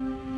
Thank you